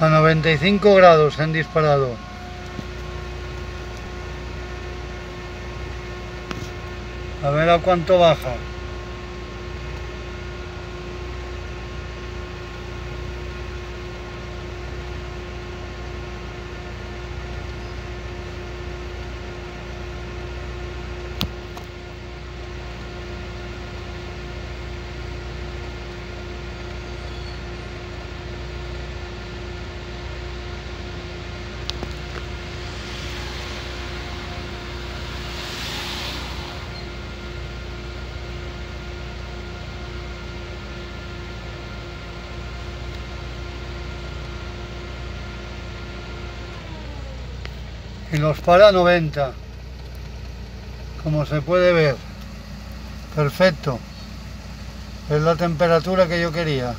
A 95 grados han disparado. A ver a cuánto baja. Y los para 90 como se puede ver. Perfecto. Es la temperatura que yo quería